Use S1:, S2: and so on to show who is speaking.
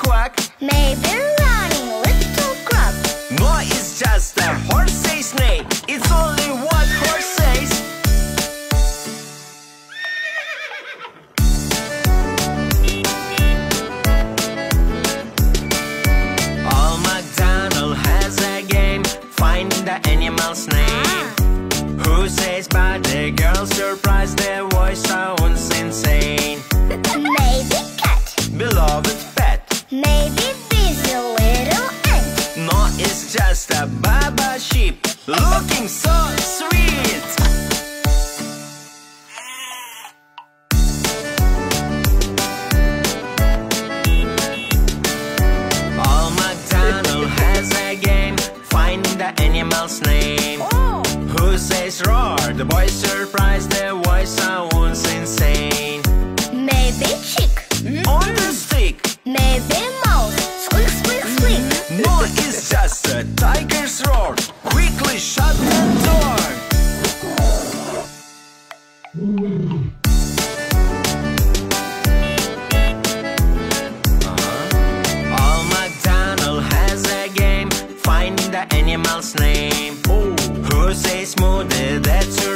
S1: quack
S2: maybe running little crop.
S1: No, it's just a horse says Nate. It's only what horse says. Old MacDonald has a game finding the animal's name. Ah. Who says but the girl surprised the looking so sweet. Old MacDonald has a game finding the animal's name.
S2: Oh,
S1: Who says roar? The boy surprised, the voice sounds insane.
S2: maybe chick,
S1: On the stick,
S2: maybe mouse. Squeak, squeak, squeak.
S1: no, it's just a animal's name. Who says smooth? That's